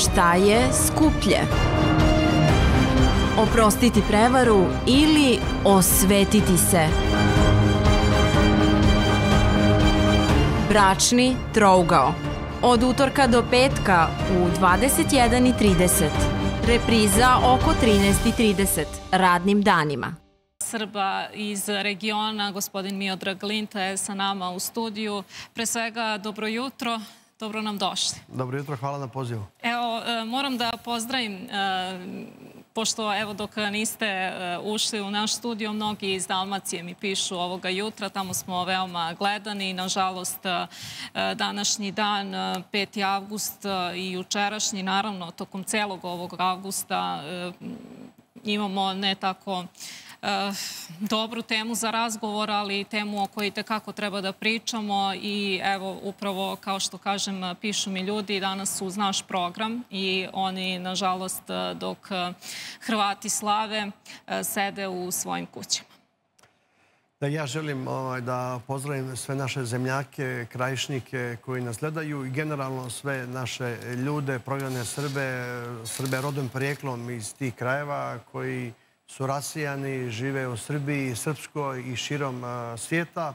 šta je skuplje? Oprostiti prevaru ili osvetiti se? Bračni trougao. Od utorka do petka u 21.30. Repriza oko 13.30 radnim danima. Srba iz regiona, gospodin Miodrag Linta je sa nama u studiju. Pre svega, dobro jutro. Dobro nam došli. Dobro jutro, hvala na pozivu. Evo, e, moram da pozdravim, e, pošto evo dok niste e, ušli u naš studio, mnogi iz Dalmacije mi pišu ovoga jutra, tamo smo veoma gledani. Nažalost, današnji dan, 5. avgust i jučerašnji, naravno, tokom celog ovog avgusta imamo ne tako Eh, dobru temu za razgovor, ali i temu o kojoj tekako treba da pričamo i evo, upravo, kao što kažem, pišu mi ljudi, danas su uz naš program i oni, nažalost, eh, dok eh, Hrvati slave, sede u svojim kućama. Da, ja želim ovaj, da pozdravim sve naše zemljake, krajišnike koji nas gledaju i generalno sve naše ljude, prograne Srbe, Srbe rodom prijeklom iz tih krajeva koji su rasijani, žive u Srbiji, Srpskoj i širom svijeta.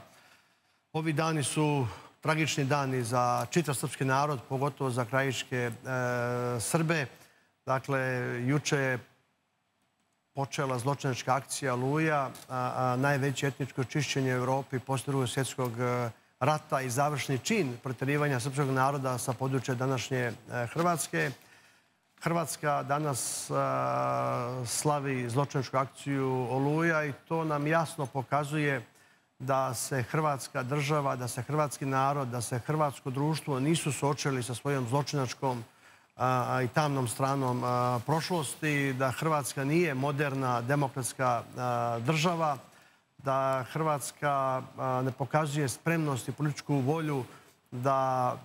Ovi dani su tragični dani za čitav srpski narod, pogotovo za krajiške e, Srbe. Dakle, juče je počela zločinačka akcija Luja, najveće etničko čišćenje u Evropi posle drugog svjetskog e, rata i završni čin protirivanja srpskog naroda sa područja današnje e, Hrvatske. Hrvatska danas slavi zločinačku akciju Oluja i to nam jasno pokazuje da se Hrvatska država, da se hrvatski narod, da se hrvatsko društvo nisu sočeli sa svojom zločinačkom i tamnom stranom prošlosti, da Hrvatska nije moderna demokratska država, da Hrvatska ne pokazuje spremnost i političku volju da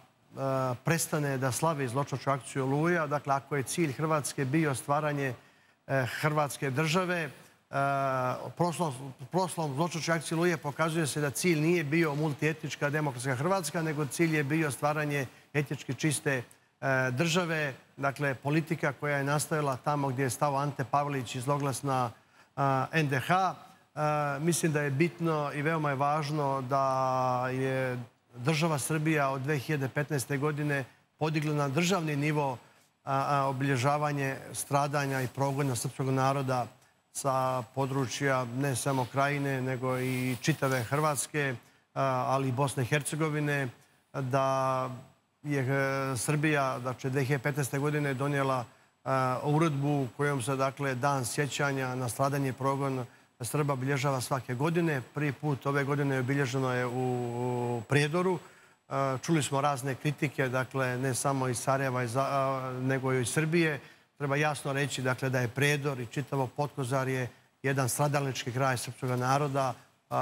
prestane da slavi zločaču akciju Oluja. Dakle, ako je cilj Hrvatske bio stvaranje e, Hrvatske države, e, proslom zločaču akciju Luja pokazuje se da cilj nije bio multietnička demokratska Hrvatska, nego cilj je bio stvaranje etnički čiste e, države. Dakle, politika koja je nastavila tamo gdje je stao Ante Pavlić izoglasna NDH. Mislim da je bitno i veoma je važno da je država Srbija od 2015. godine podigla na državni nivo obilježavanje stradanja i progona srpskog naroda sa područja ne samo krajine, nego i čitave Hrvatske, ali i Bosne i Hercegovine, da je e, Srbija 2015. godine donijela uredbu kojom se dakle, dan sjećanja na stradanje i progon Srba obilježava svake godine. Prvi put ove godine obilježeno je u Prijedoru. E, čuli smo razne kritike, dakle, ne samo iz Sarajeva, nego i iz Srbije. Treba jasno reći dakle, da je Prijedor i čitavo Potkozar je jedan stradalnički kraj srpskog naroda, e,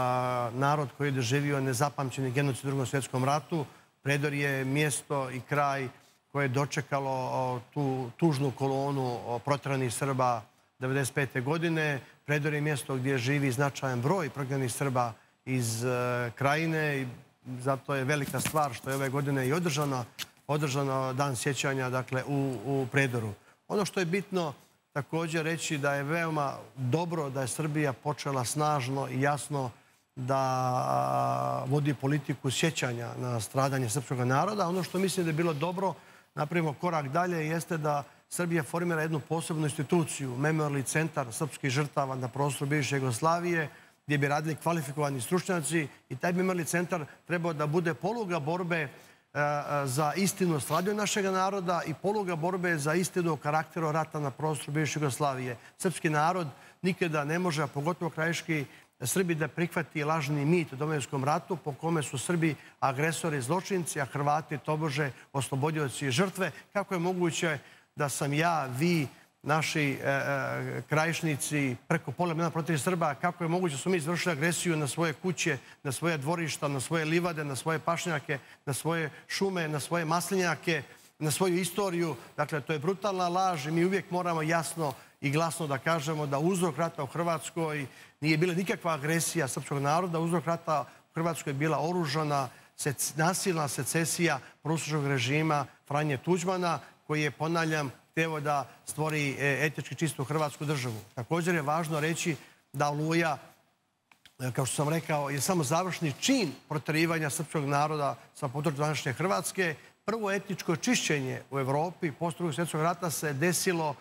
narod koji je doživio nezapamćeni genocid u drugom svjetskom ratu. Predor je mjesto i kraj koje je dočekalo tu tužnu kolonu protranih Srba 1995. godine. Predor je mjesto gdje živi značajan broj prognanih Srba iz e, krajine i zato je velika stvar što je ove godine i održano dan sjećanja dakle, u Predoru. Ono što je bitno također reći da je veoma dobro da je Srbija počela snažno i jasno da vodi politiku sjećanja na stradanje srpskog naroda. Ono što mislim da je bilo dobro, napravimo korak dalje, jeste da Srbija formira jednu posebnu instituciju, memorialni centar srpskih žrtava na prostoru bivše Jugoslavije, gdje bi radili kvalifikovani stručnjaci i taj memorialni centar trebao da bude poluga borbe e, e, za istinu stradio našeg naroda i poluga borbe za istinu o karakteru rata na prostoru bivše Jugoslavije. Srpski narod nikada ne može, a pogotovo krajiški Srbi, da prihvati lažni mit u domovinskom ratu po kome su Srbi agresori i zločinci, a Hrvati tobože oslobodioci i žrtve. Kako je moguće da sam ja, vi, naši e, e, krajišnici preko pola miliona protiv Srba, kako je moguće da su mi izvršili agresiju na svoje kuće, na svoje dvorišta, na svoje livade, na svoje pašnjake, na svoje šume, na svoje maslinjake, na svoju istoriju. Dakle, to je brutalna laž i mi uvijek moramo jasno i glasno da kažemo da uzrok rata u Hrvatskoj nije bila nikakva agresija srpskog naroda. Uzrok rata u Hrvatskoj je bila oružana nasilna secesija prusušnog režima Franje Tuđmana, koji je, ponavljam, teo da stvori e, etički čistu Hrvatsku državu. Također je važno reći da Oluja, e, kao što sam rekao, je samo završni čin protarivanja srpskog naroda sa područja današnje Hrvatske. Prvo etničko čišćenje u Evropi posle drugog svjetskog rata se desilo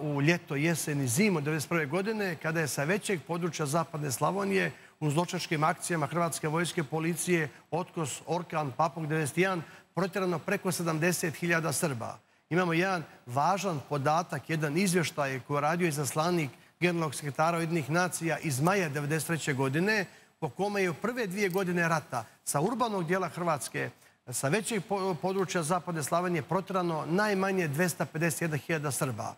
u ljeto, jesen i zimu 1991. godine, kada je sa većeg područja Zapadne Slavonije u zločačkim akcijama Hrvatske vojske policije Otkos, Orkan, Papog 91 protjerano preko 70.000 Srba. Imamo jedan važan podatak, jedan izvještaj koji je radio izaslanik generalnog sekretara Ujedinih nacija iz maja 1993. godine, po kome je u prve dvije godine rata sa urbanog dijela Hrvatske sa većeg područja Zapadne Slavenije protirano najmanje 251.000 Srba.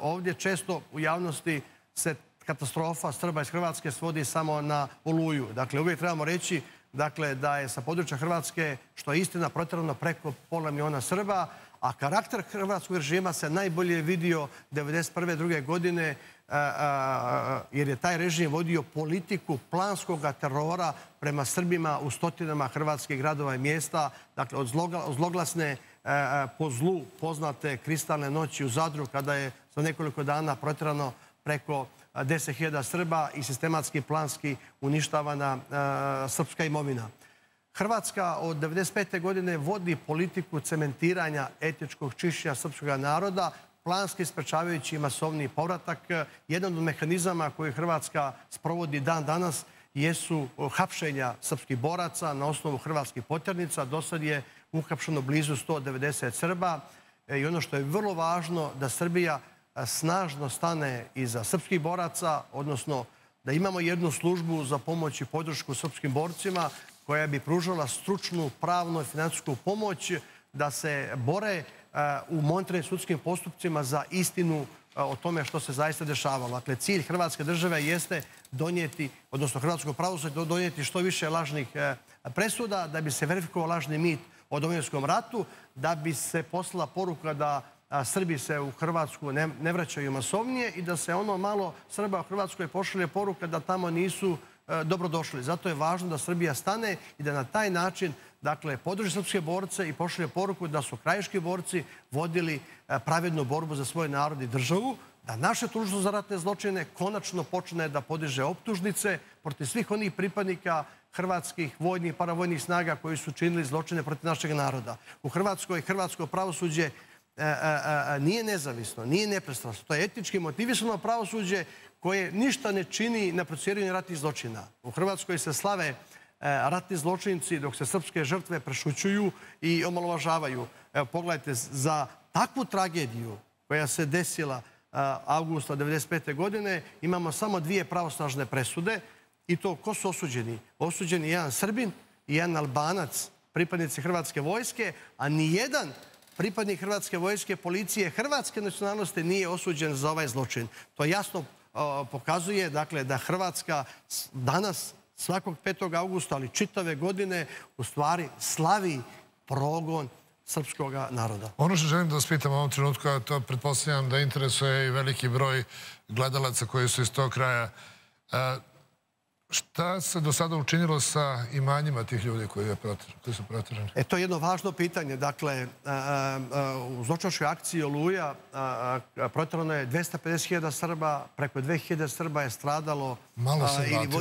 Ovdje često u javnosti se katastrofa Srba iz Hrvatske svodi samo na oluju. Dakle, uvijek trebamo reći dakle, da je sa područja Hrvatske, što je istina, protirano preko pola miliona Srba, a karakter hrvatskog režima se najbolje vidio 1991. druge godine e, e, e, jer je taj režim vodio politiku planskog terora prema Srbima u stotinama hrvatskih gradova i mjesta. Dakle, od zloglasne po zlu poznate kristalne noći u Zadru kada je za nekoliko dana protirano preko 10.000 Srba i sistematski planski uništavana e, srpska imovina. Hrvatska od 1995. godine vodi politiku cementiranja etničkog čišćenja srpskog naroda, planski sprečavajući masovni povratak. Jedan od mehanizama koji Hrvatska sprovodi dan danas jesu hapšenja srpskih boraca na osnovu hrvatskih potjernica. Do sad je uhapšeno blizu 190 Srba. E, I ono što je vrlo važno, da Srbija snažno stane iza srpskih boraca, odnosno da imamo jednu službu za pomoć i podršku srpskim borcima koja bi pružala stručnu, pravnu i financijsku pomoć da se bore u montre sudskim postupcima za istinu o tome što se zaista dešavalo. Dakle, cilj Hrvatske države jeste donijeti, odnosno Hrvatskog pravosuđa, donijeti što više lažnih presuda da bi se verifikovao lažni mit o domovinskom ratu, da bi se poslala poruka da Srbi se u Hrvatsku ne vraćaju masovnije i da se ono malo Srba u Hrvatskoj pošalje poruka da tamo nisu e, dobrodošli. Zato je važno da Srbija stane i da na taj način dakle, podrži srpske borce i pošalje poruku da su krajiški borci vodili e, pravednu borbu za svoj narod i državu, da naše tužno za ratne zločine konačno počne da podiže optužnice proti svih onih pripadnika hrvatskih vojnih i paravojnih snaga koji su činili zločine proti našeg naroda. U Hrvatskoj Hrvatsko pravosuđe nije nezavisno, nije neprestano. To je etnički motivisano pravosuđe koje ništa ne čini na procjerivanju ratnih zločina. U Hrvatskoj se slave e, ratni zločinci dok se srpske žrtve prešućuju i omalovažavaju. Evo, pogledajte, za takvu tragediju koja se desila e, augusta 1995. godine imamo samo dvije pravosnažne presude i to ko su osuđeni? Osuđeni jedan Srbin i jedan Albanac, pripadnici Hrvatske vojske, a nijedan pripadnik Hrvatske vojske, policije, Hrvatske nacionalnosti nije osuđen za ovaj zločin. To jasno pokazuje dakle, da Hrvatska danas, svakog 5. augusta, ali čitave godine, u stvari slavi progon srpskog naroda. Ono što želim da vas pitam u ovom trenutku, a to pretpostavljam da interesuje i veliki broj gledalaca koji su iz tog kraja, e, Šta se do sada učinilo sa imanjima tih ljudi koji su protiženi? E, to je jedno važno pitanje. Dakle, u zločačkoj akciji Oluja protirano je 250.000 Srba, preko 2.000 Srba je stradalo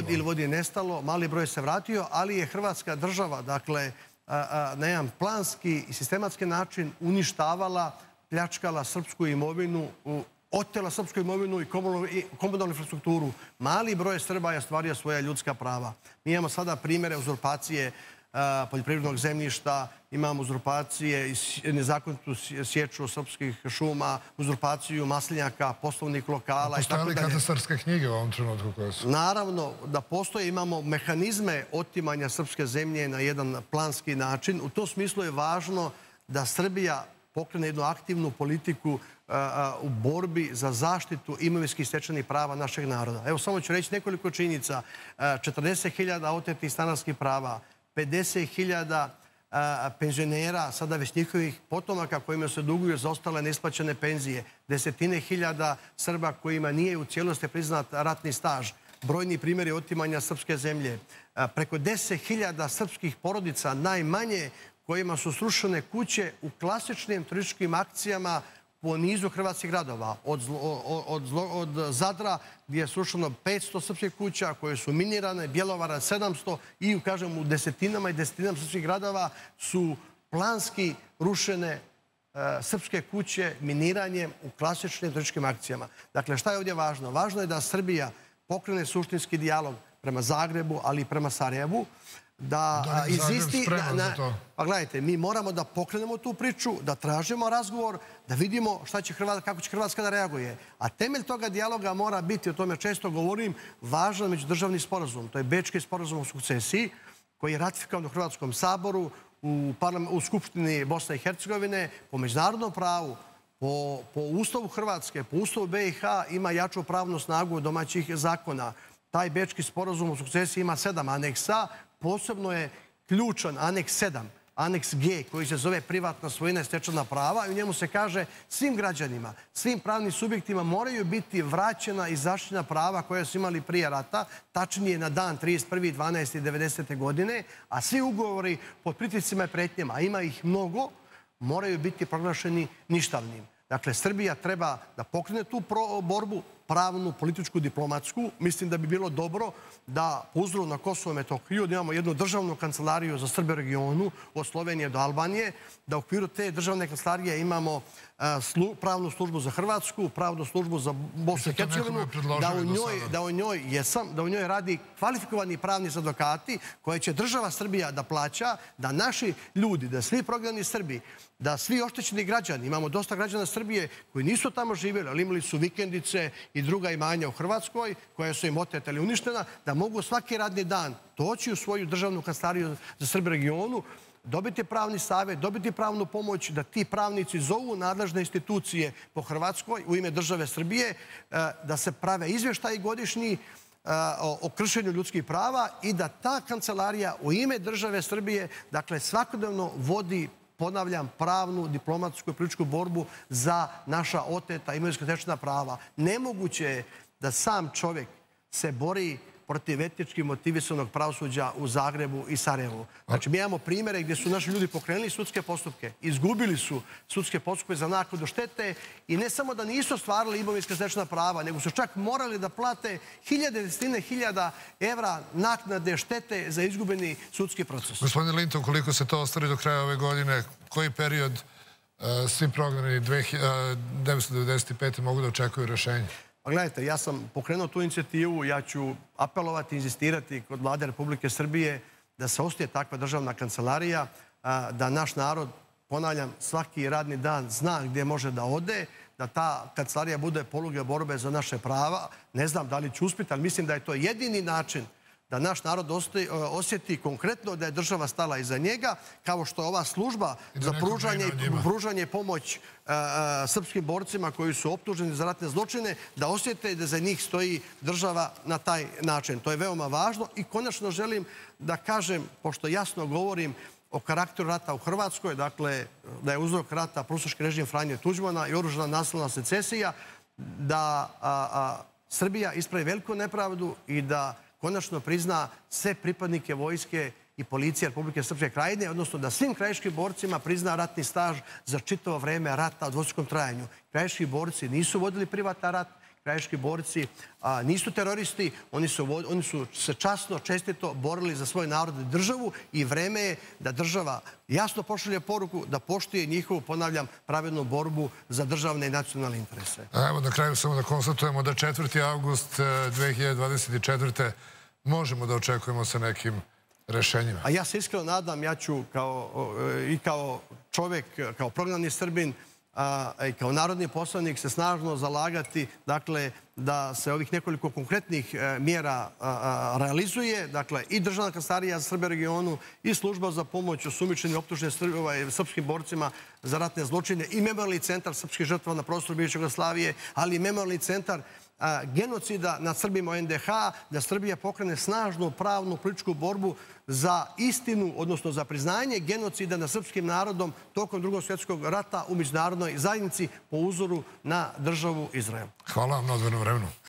ili vodi je nestalo, mali broj se vratio, ali je Hrvatska država, dakle, na jedan planski i sistematski način uništavala, pljačkala srpsku imovinu u otela srpsku imovinu i komunalnu infrastrukturu. Mali broj Srba je stvario svoje ljudska prava. Mi imamo sada primere uzurpacije poljoprivrednog zemljišta, imamo uzurpacije i nezakonitu sječu srpskih šuma, uzurpaciju maslinjaka, poslovnih lokala. Postoje li katastarske knjige u ovom trenutku koje su? Naravno da postoje, imamo mehanizme otimanja srpske zemlje na jedan planski način. U tom smislu je važno da Srbija pokrene jednu aktivnu politiku u borbi za zaštitu imovinskih stečanih prava našeg naroda. Evo, samo ću reći nekoliko činjica. 40.000 otetnih stanarskih prava, 50.000 penzionera, sada već njihovih potomaka kojima se duguju za ostale nesplaćene penzije, desetine hiljada Srba kojima nije u cijelosti priznat ratni staž, brojni primjeri otimanja srpske zemlje, preko 10.000 srpskih porodica najmanje kojima su srušene kuće u klasičnim turističkim akcijama po nizu hrvatskih gradova. Od Zadra gdje je srušeno 500 srpskih kuća koje su minirane, Bjelovara 700 i kažem u desetinama i desetinama srpskih gradova su planski rušene e, srpske kuće miniranjem u klasičnim turističkim akcijama. Dakle, šta je ovdje važno? Važno je da Srbija pokrene suštinski dijalog prema Zagrebu, ali i prema Sarajevu, da izisti... Pa gledajte, mi moramo da pokrenemo tu priču, da tražimo razgovor, da vidimo kako će Hrvatska da reaguje. A temelj toga dijaloga mora biti, o tome često govorim, važan međudržavni sporazum. To je Bečki sporazum o sukcesiji, koji je ratifikovan u Hrvatskom saboru, u Skupštini Bosne i Hercegovine, po međunarodnom pravu, po ustavu Hrvatske, po ustavu BiH, ima jaču pravnu snagu domaćih zakona. Taj Bečki sporazum o sukcesiji ima sedam aneksa, posebno je ključan aneks 7, aneks G, koji se zove privatna svojina i stečana prava i u njemu se kaže svim građanima, svim pravnim subjektima moraju biti vraćena i zaštitna prava koje su imali prije rata, tačnije na dan 31.12.90. godine, a svi ugovori pod pritiscima i pretnjama, a ima ih mnogo, moraju biti proglašeni ništavnim. Dakle, Srbija treba da pokrene tu borbu, pravnu, političku, diplomatsku. Mislim da bi bilo dobro da po uzoru na Kosovo i Metokiju da imamo jednu državnu kancelariju za Srbe regionu od Slovenije do Albanije, da u okviru te državne kancelarije imamo pravnu službu za Hrvatsku, pravnu službu za Bosnu i Hercegovinu, da u njoj jesam, da u njoj radi kvalifikovani pravni advokati koje će država Srbija da plaća, da naši ljudi, da svi prograni Srbi, da svi oštećeni građani, imamo dosta građana Srbije koji nisu tamo živjeli, ali imali su vikendice i druga imanja u Hrvatskoj, koja su im oteta ili uništena, da mogu svaki radni dan doći u svoju državnu kancelariju za Srbi regionu, dobiti pravni savjet, dobiti pravnu pomoć, da ti pravnici zovu nadležne institucije po Hrvatskoj u ime države Srbije, e, da se prave izvještaji godišnji e, o kršenju ljudskih prava i da ta kancelarija u ime države Srbije dakle, svakodnevno vodi ponavljam, pravnu, diplomatsku i političku borbu za naša oteta imenjska tečna prava. Nemoguće je da sam čovjek se bori protiv etički motivisanog pravosuđa u Zagrebu i Sarajevu. Znači, mi imamo primere gdje su naši ljudi pokrenuli sudske postupke, izgubili su sudske postupke za naknadu štete i ne samo da nisu stvarili imovinska stečna prava, nego su čak morali da plate hiljade, desetine hiljada evra naknade štete za izgubeni sudski proces. Gospodine Linton, koliko se to ostvari do kraja ove godine, koji period e, svi programi 1995. E, mogu da očekuju rešenje? Pa gledajte, ja sam pokrenuo tu inicijativu, ja ću apelovati, inzistirati kod vlade Republike Srbije da se ostaje takva državna kancelarija, da naš narod, ponavljam, svaki radni dan zna gdje može da ode, da ta kancelarija bude poluge borbe za naše prava. Ne znam da li ću uspjeti, ali mislim da je to jedini način da naš narod e, osjeti konkretno da je država stala iza njega, kao što je ova služba za pružanje pomoć e, e, srpskim borcima koji su optuženi za ratne zločine, da osjete da za njih stoji država na taj način. To je veoma važno i konačno želim da kažem, pošto jasno govorim o karakteru rata u Hrvatskoj, dakle da je uzrok rata prusaški režim Franje Tuđmana i oružena nasilna secesija, da Srbija ispravi veliku nepravdu i da konačno prizna sve pripadnike vojske i policije Republike Srpske krajine, odnosno da svim krajiškim borcima prizna ratni staž za čitavo vreme rata u dvostrukom trajanju. Krajiški borci nisu vodili privatan rat, krajiški borci nisu teroristi, oni su se časno, čestito borili za svoj narod i državu i vreme je da država jasno pošalje poruku da poštuje njihovu, ponavljam, pravednu borbu za državne i nacionalne interese. Evo na kraju samo da konstatujemo da 4. august 2024 možemo da očekujemo sa nekim rešenjima. A ja se iskreno nadam, ja ću e, i kao čovek, kao prognani Srbin, i kao narodni poslanik se snažno zalagati dakle, da se ovih nekoliko konkretnih e, mjera realizuje. Dakle, i državna kastarija za Srbe regionu i služba za pomoć osumičenim optuženim ovaj, srpskim borcima za ratne zločine i memorialni centar srpskih žrtva na prostoru Bivše Jugoslavije, ali i memorialni centar genocida nad Srbima NDH, da Srbija pokrene snažnu pravnu političku borbu za istinu, odnosno za priznanje genocida nad srpskim narodom tokom drugog svjetskog rata u međunarodnoj zajednici po uzoru na državu Izrael. Hvala vam na odvrnu vremenu.